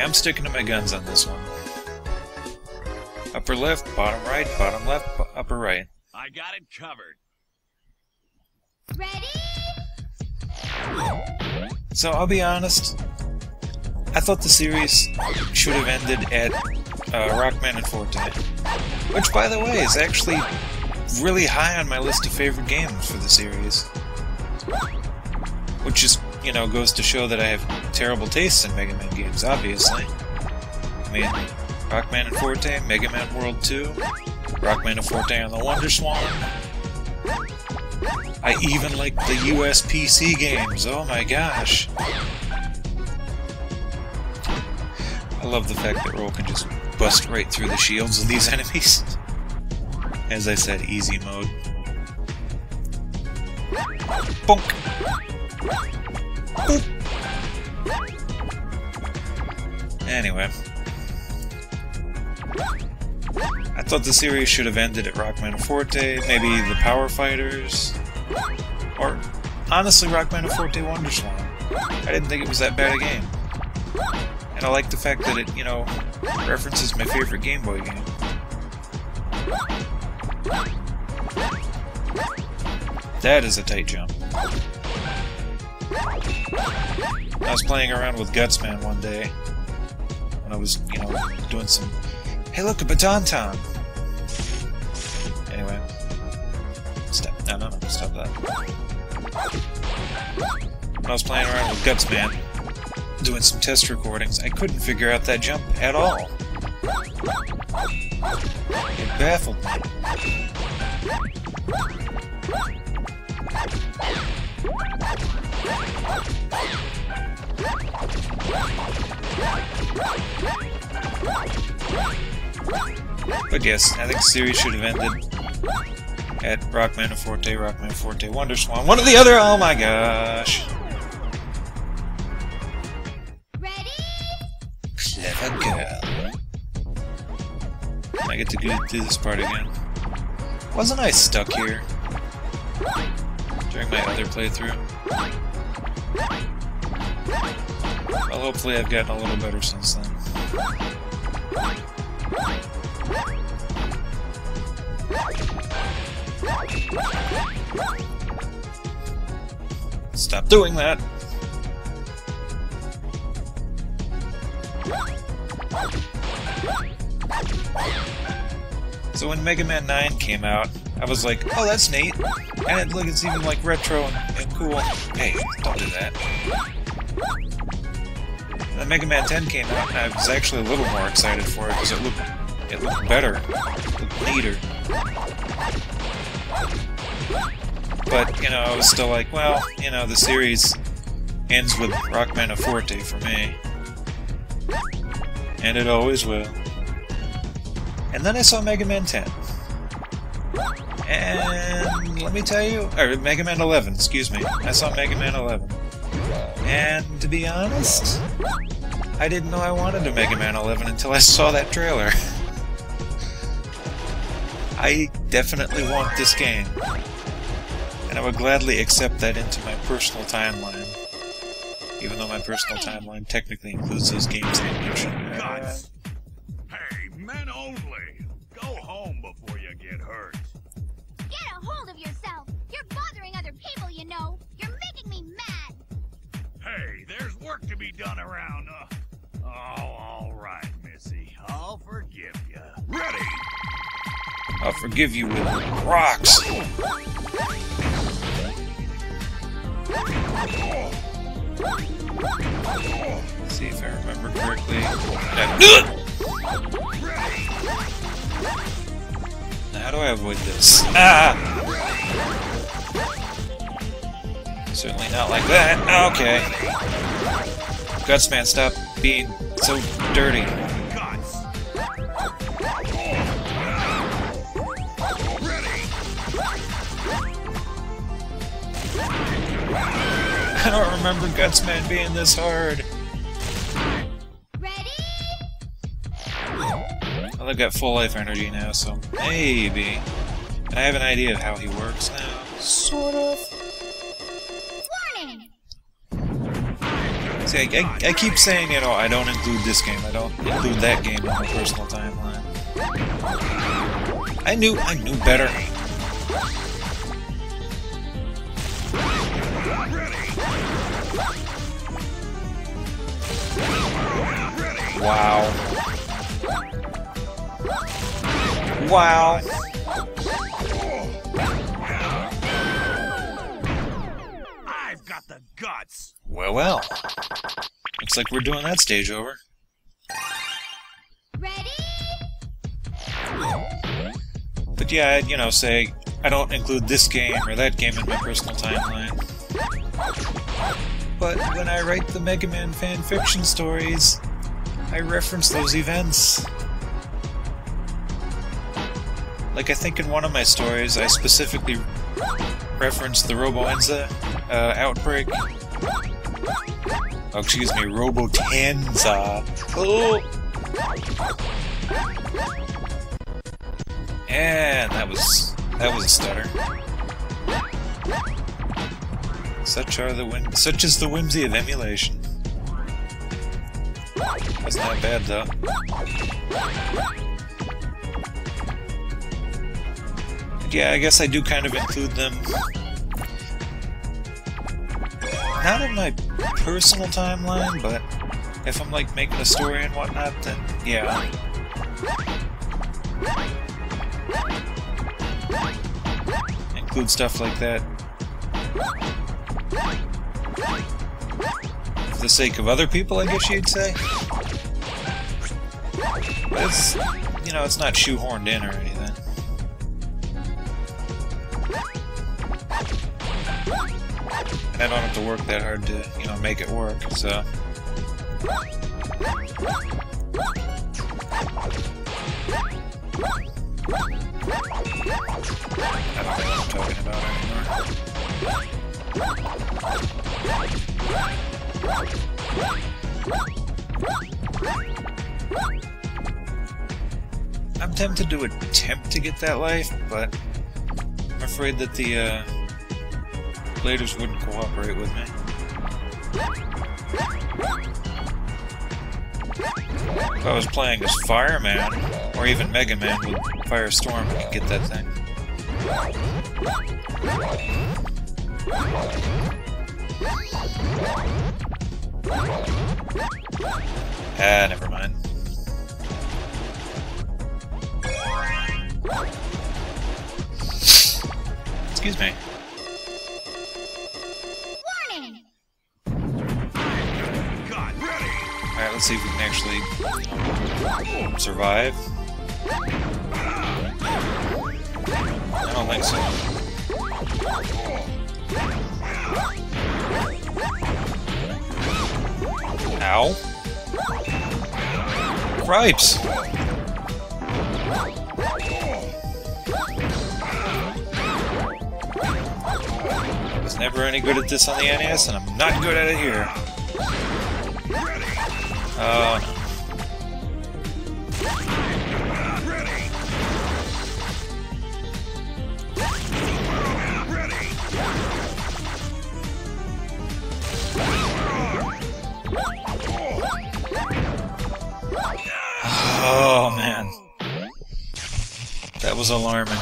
Okay, I'm sticking to my guns on this one. Upper left, bottom right, bottom left, upper right. I got it covered. Ready? So I'll be honest, I thought the series should have ended at uh, Rockman and Forte, which, by the way, is actually really high on my list of favorite games for the series. Which just, you know, goes to show that I have terrible tastes in Mega Man games, obviously. I mean, Rockman and Forte, Mega Man World 2, Rockman and Forte on the Wonder Swan. I even like the US PC games, oh my gosh. I love the fact that Roll can just bust right through the shields of these enemies. As I said, easy mode. Bonk! Anyway. I thought the series should have ended at Rockman Forte, maybe the Power Fighters, or honestly Rockman Forte Wonderswan. I didn't think it was that bad a game. And I like the fact that it, you know, references my favorite Game Boy game. That is a tight jump. I was playing around with Gutsman one day when I was, you know, doing some. Hey, look, a baton tom! Anyway. Stop. No, no, no, stop that. When I was playing around with Gutsman, doing some test recordings, I couldn't figure out that jump at all. It baffled me. But yes, I think the series should have ended at Rockman Forte, Rockman Forte, Wonder Swan, one or the other. Oh my gosh! Ready? Clever girl. I get to go do this part again. Wasn't I stuck here during my other playthrough? Well, hopefully I've gotten a little better since then. Stop doing that! So when Mega Man 9 came out, I was like, oh, that's neat. And look, it's even like retro and, and cool. Hey, don't do that. When Mega Man 10 came out, I was actually a little more excited for it because it looked it looked better, it looked neater. But, you know, I was still like, well, you know, the series ends with Rockman a Forte for me. And it always will. And then I saw Mega Man 10. And let me tell you, or Mega Man 11, excuse me. I saw Mega Man 11. And to be honest, I didn't know I wanted a Mega Man 11 until I saw that trailer. I definitely want this game. And I would gladly accept that into my personal timeline. Even though my personal timeline technically includes those games I mentioned. I'll forgive you with rocks. Let's see if I remember correctly. Now, how do I avoid this? Ah! Certainly not like that. Okay. Gutsman, stop being so dirty. Remember Gutsman being this hard. Ready? Well, I've got full life energy now, so maybe. I have an idea of how he works now. Sort of. Warning! See, I, I, I keep saying, you know, I don't include this game, I don't include that game in my personal timeline. I knew, I knew better. Wow. Wow. I've got the guts. Well, well. Looks like we're doing that stage over. Ready? But yeah, I'd, you know, say, I don't include this game or that game in my personal timeline. But when I write the Mega Man fan fiction stories, I reference those events. Like, I think in one of my stories, I specifically referenced the Roboenza uh, outbreak. Oh, excuse me, Robotanza. Oh! And that was that was a stutter. Such are the whim such is the whimsy of emulation. That's not bad though. But yeah, I guess I do kind of include them. Not in my personal timeline, but if I'm like making a story and whatnot, then yeah. Include stuff like that. The sake of other people, I guess you'd say. But it's, you know, it's not shoehorned in or anything. I don't have to work that hard to, you know, make it work, so... I don't know what I'm talking about I'm tempted to attempt to get that life, but I'm afraid that the uh, Bladers wouldn't cooperate with me. If I was playing as Fireman, or even Mega Man with Firestorm, I could get that thing. Ah, never mind. Excuse me. Warning! Alright, let's see if we can actually survive. I don't think so. Ow. Cripes! I was never any good at this on the NES, and I'm not good at it here. Oh was alarming.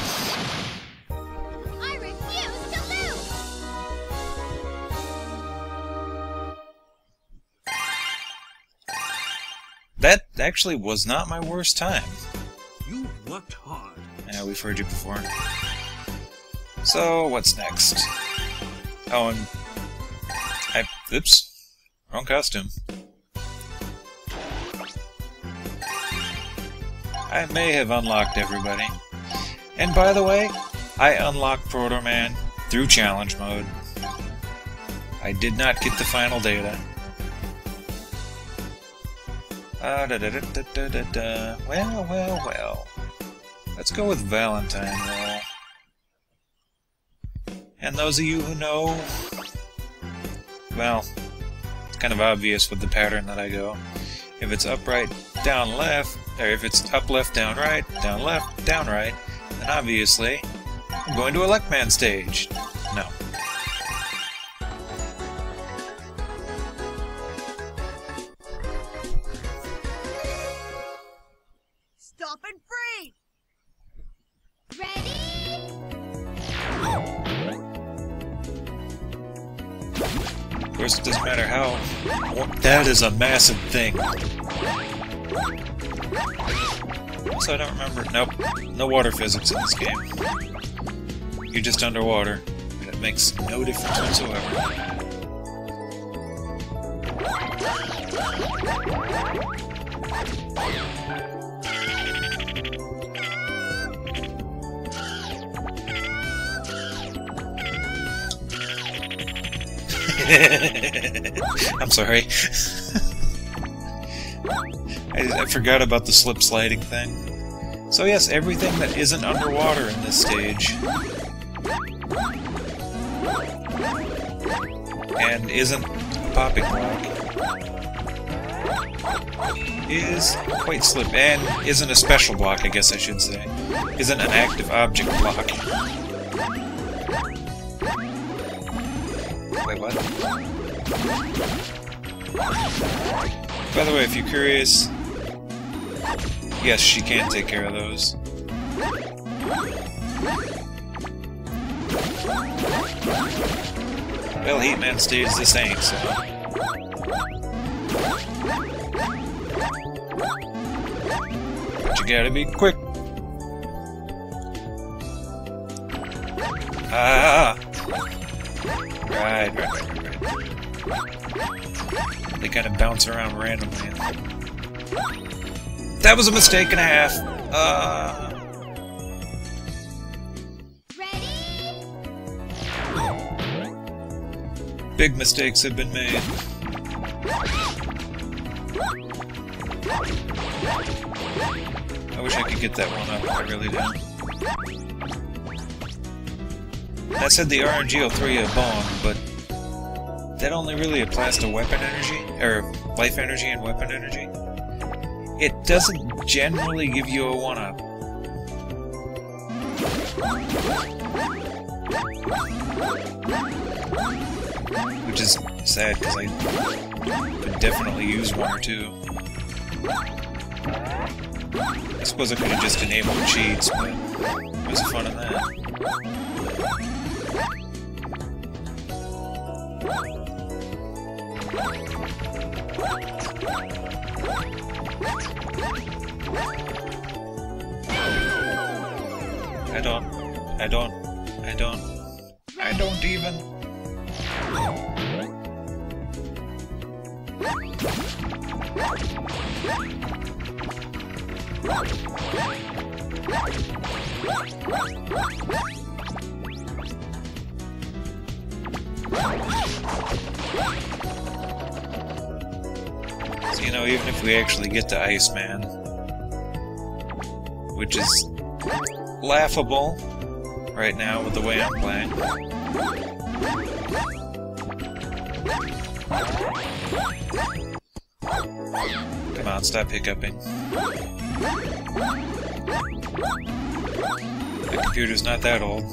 I refuse to lose! That actually was not my worst time. You worked hard. Yeah, we've heard you before. So, what's next? Oh, and... I... Oops. Wrong costume. I may have unlocked everybody. And by the way, I unlocked Proto Man through challenge mode. I did not get the final data. Uh, da, da, da. Well, well, well. Let's go with Valentine. And those of you who know, well, it's kind of obvious with the pattern that I go. If it's upright, down left, or if it's up left, down right, down left, down right, Obviously. I'm going to Electman stage. No. Stop and free! Ready? Of course, it doesn't matter how. That is a massive thing. So I don't remember. Nope. No water physics in this game. You're just underwater. And it makes no difference whatsoever. I'm sorry. I, I, forgot about the slip sliding thing. So yes, everything that isn't underwater in this stage and isn't a popping block is quite slip and isn't a special block, I guess I should say. Isn't an active object block. Wait, what? By the way, if you're curious, yes, she can take care of those. Well, Heatman stays the same, so... But you gotta be quick. Ah! Right, right, right. They kind of bounce around randomly. That was a mistake and a half. Uh... Big mistakes have been made. I wish I could get that one up, I really do. That said the RNG will throw you a bone, but that only really applies to weapon energy, or life energy and weapon energy. It doesn't generally give you a one-up. Which is sad, because I could definitely use one or two. I suppose I could have just enabled cheats, but what's fun in that? I don't. I don't. I don't. I don't even. So, you know, even if we actually get to Iceman, which is laughable right now with the way I'm playing. Come on, stop hiccuping. The computer's not that old.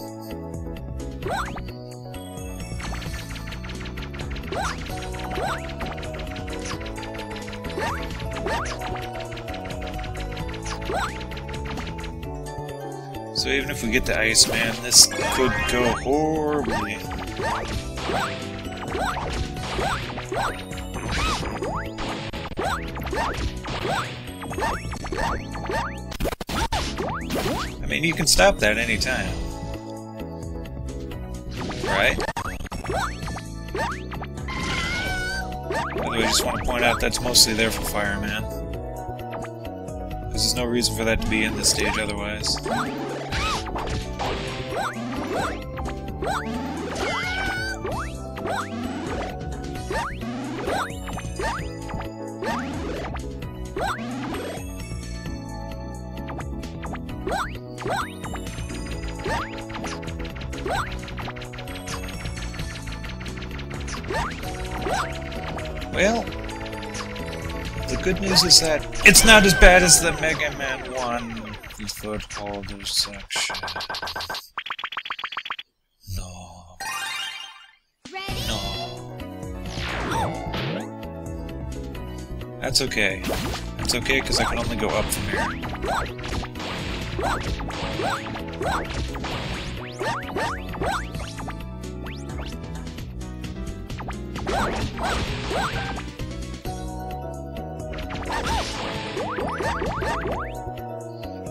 So even if we get to Iceman, this could go horribly. I mean, you can stop that anytime. Right? I just want to point out that's mostly there for Fireman. Because there's no reason for that to be in this stage otherwise. Well, the good news is that it's not as bad as the Mega Man 1 the third footholder section. No. No. That's okay. That's okay because I can only go up from here.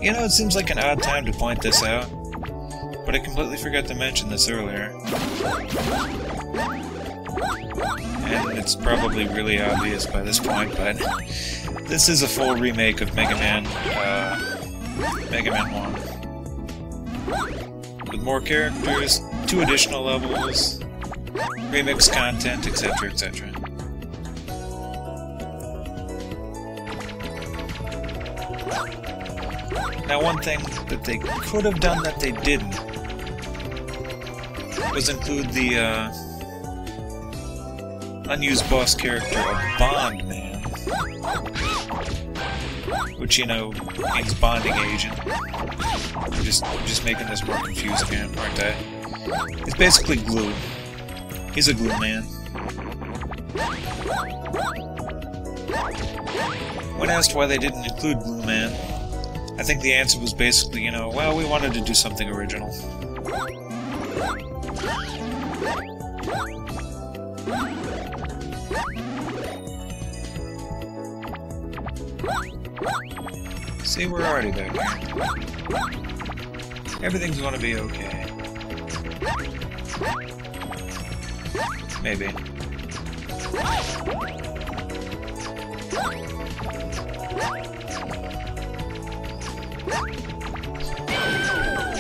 You know, it seems like an odd time to point this out, but I completely forgot to mention this earlier. And it's probably really obvious by this point, but this is a full remake of Mega Man, uh, Mega Man 1. With more characters, two additional levels, remix content, etc., etc. Now, one thing that they could have done that they didn't was include the uh, unused boss character of Bond Man, which you know means bonding agent. I'm just just making this more confusing, aren't I? It's basically glue. He's a glue man. When asked why they didn't include Glue Man, I think the answer was basically, you know, well, we wanted to do something original. See, we're already there. Everything's gonna be okay. Maybe.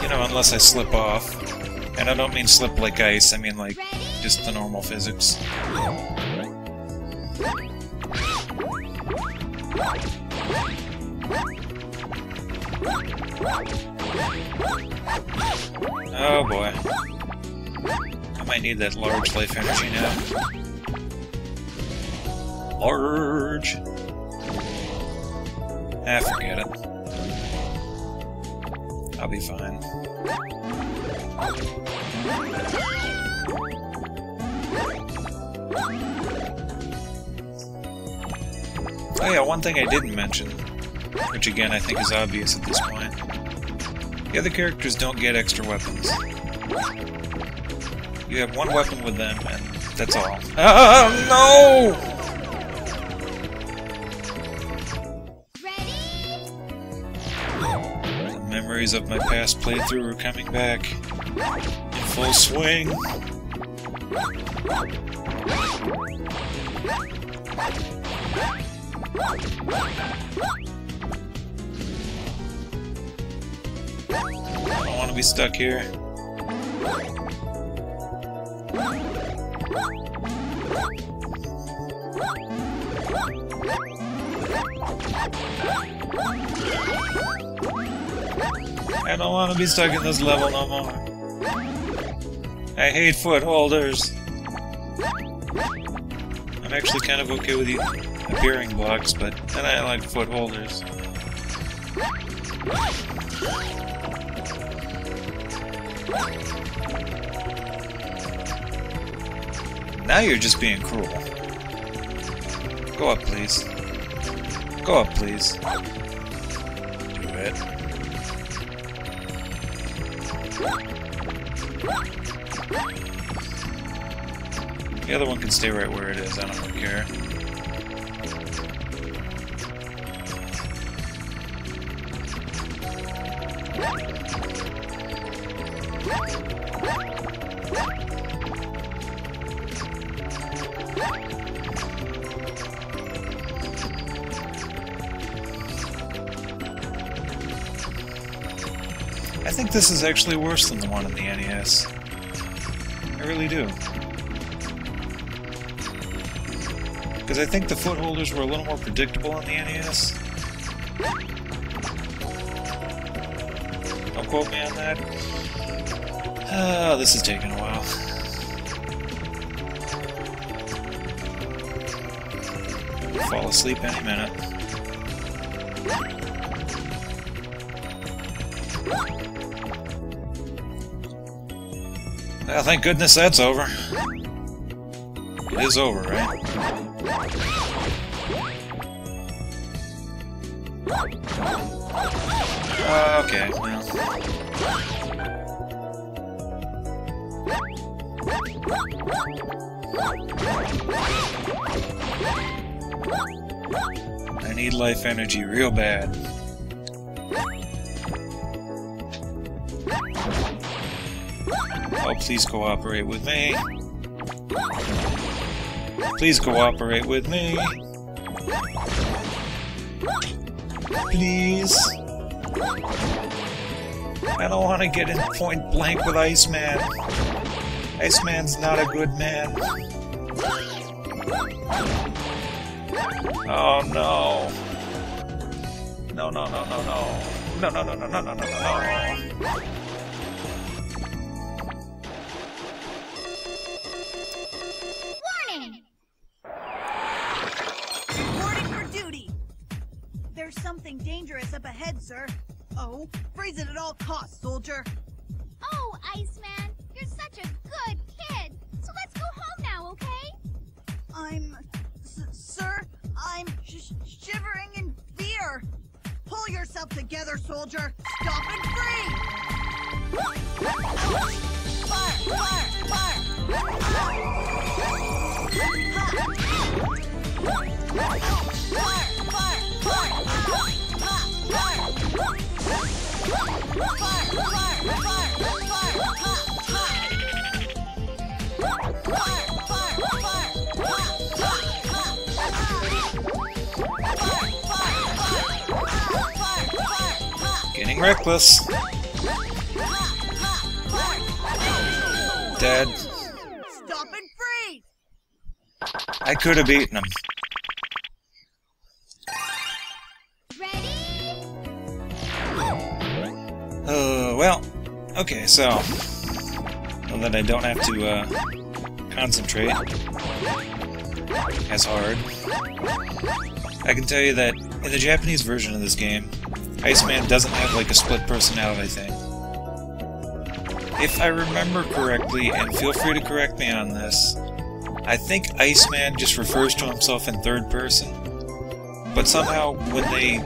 You know, unless I slip off. And I don't mean slip like ice, I mean like just the normal physics. Oh boy. I might need that large life energy now. Large! Ah, forget it. I'll be fine. Oh yeah, one thing I didn't mention, which again I think is obvious at this point. The other characters don't get extra weapons. You have one weapon with them, and that's all. Oh, no! Memories of my past playthrough are coming back in full swing. I don't want to be stuck here. I don't want to be stuck in this level no more. I hate footholders. I'm actually kind of okay with the appearing blocks, but then I like footholders. Now you're just being cruel. Go up, please. Go up, please. Do it. The other one can stay right where it is, I don't really care. I think this is actually worse than the one in the NES. I really do. Because I think the footholders were a little more predictable in the NES. Don't quote me on that. Ah, this is taking a while. Fall asleep any minute. Well, thank goodness that's over. It is over, right? Uh, okay. I need life energy real bad. Oh, please cooperate with me. Please cooperate with me. Please. I don't want to get in point blank with Iceman. Iceman's not a good man. Oh no. No, no, no, no, no. No, no, no, no, no, no, no, no. Oh, it at all costs, soldier. Oh, Iceman, you're such a good kid. So let's go home now, okay? I'm, sir, I'm sh- sh- shivering in fear. Pull yourself together, soldier. Stop and freeze. Ouch. Fire! Fire! Fire! Ouch. Fire! Fire! Fire! Getting reckless. Dad, Stop and freeze! I could have beaten him. Okay, so that I don't have to uh, concentrate as hard, I can tell you that in the Japanese version of this game, Iceman doesn't have like a split personality thing. If I remember correctly, and feel free to correct me on this, I think Iceman just refers to himself in third person. But somehow, when they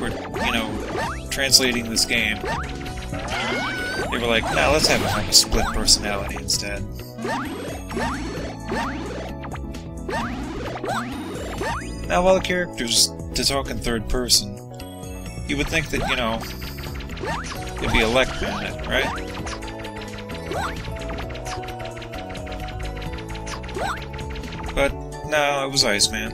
were, you know, translating this game, they were like, nah, let's have have a split personality instead. Now, while the characters to talk in third person, you would think that, you know, it'd be Bandit, right? But, no, it was Iceman.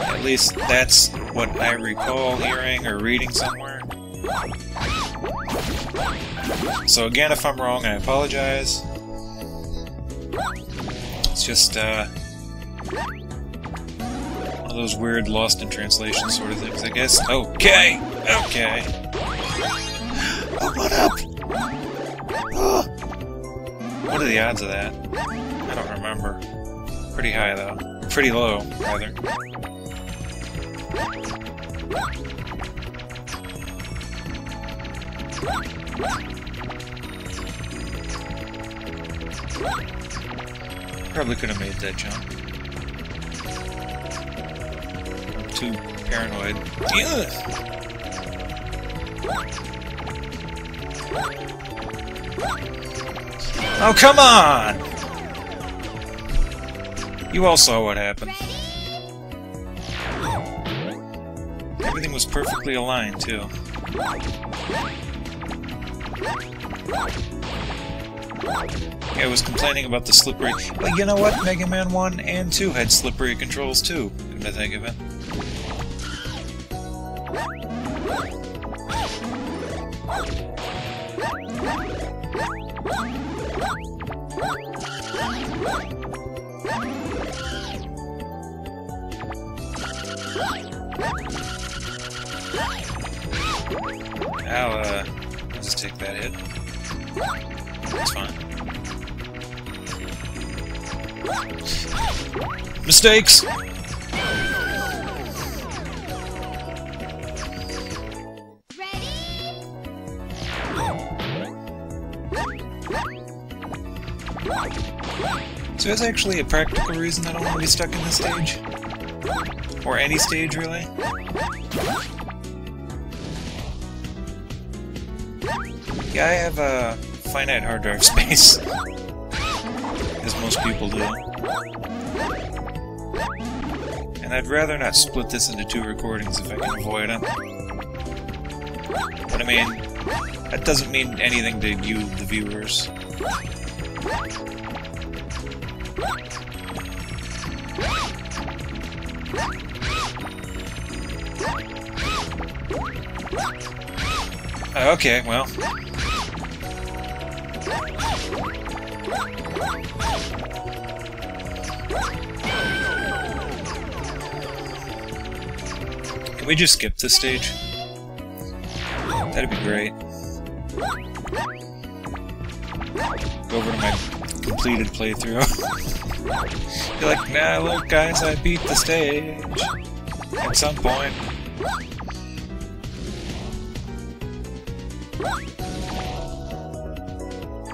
At least that's what I recall hearing or reading somewhere. So again, if I'm wrong, I apologize. It's just, uh... One of those weird lost in translation sort of things, I guess. Okay! Okay! What up? Oh. What are the odds of that? I don't remember. Pretty high, though. Pretty low, rather. Probably could have made that jump. I'm too paranoid. Ugh. Oh, come on! You all saw what happened. Everything was perfectly aligned, too. I was complaining about the slippery... But you know what? Mega Man 1 and 2 had slippery controls, too, come to think of it. I'll, uh, just take that hit. That's fine. Mistakes! So there's actually a practical reason I don't want to be stuck in this stage? Or any stage, really? Yeah, I have a finite hard drive space. As most people do. And I'd rather not split this into two recordings if I can avoid it. But I mean, that doesn't mean anything to you, the viewers. Uh, okay, well. Can we just skip this stage? That'd be great. Go over to my completed playthrough. Be like, nah, look guys, I beat the stage. At some point.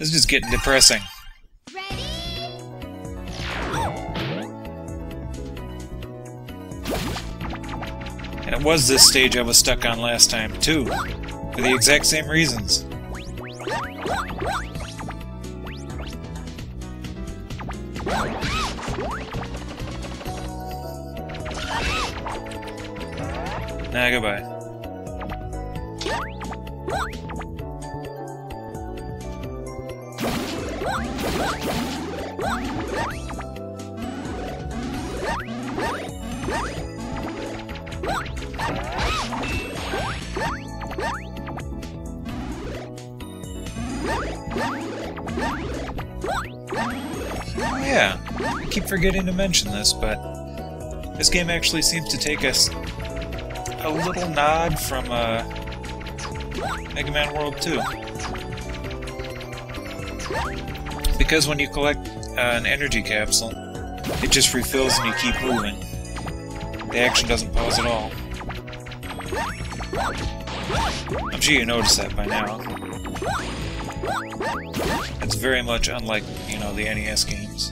This is just getting depressing. Ready? And it was this stage I was stuck on last time, too. For the exact same reasons. Nah, goodbye. Yeah, keep forgetting to mention this, but this game actually seems to take us a little nod from uh, Mega Man World 2. Because when you collect uh, an energy capsule, it just refills and you keep moving. The action doesn't pause at all. I'm sure you noticed that by now. It's very much unlike, you know, the NES games.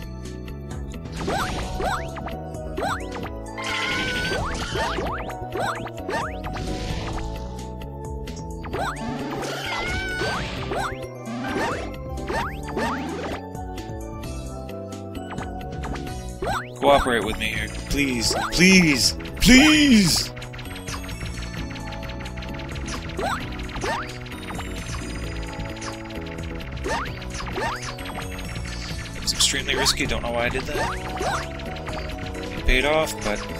Cooperate with me here. Please. Please. Please! It was extremely risky, don't know why I did that. It paid off, but...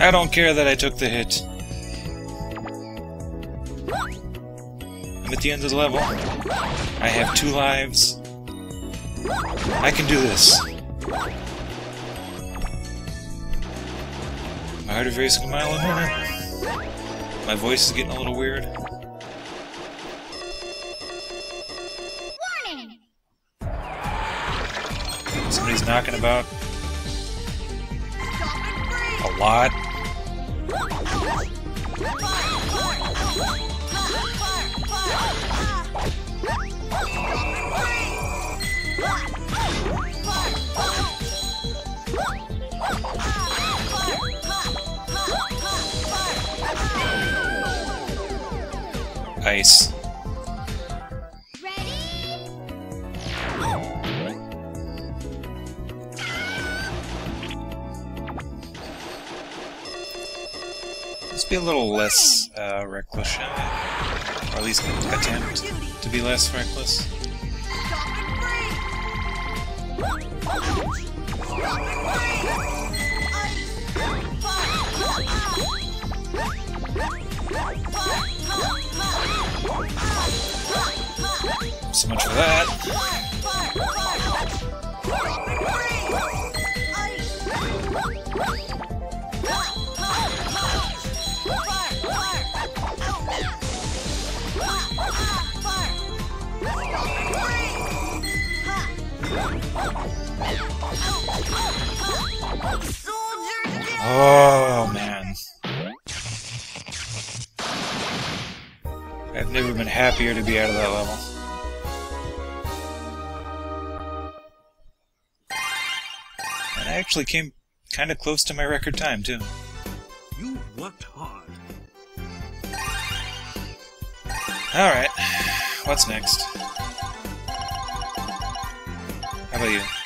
I don't care that I took the hit. I'm at the end of the level. I have two lives. I can do this. My heart is racing a mile an hour. My voice is getting a little weird. Somebody's knocking about a lot. Ice. Be a little less uh, reckless? Or at least attempt to be less reckless. Happier to be out of that level. And I actually came kind of close to my record time, too. You worked hard. Alright, what's next? How about you?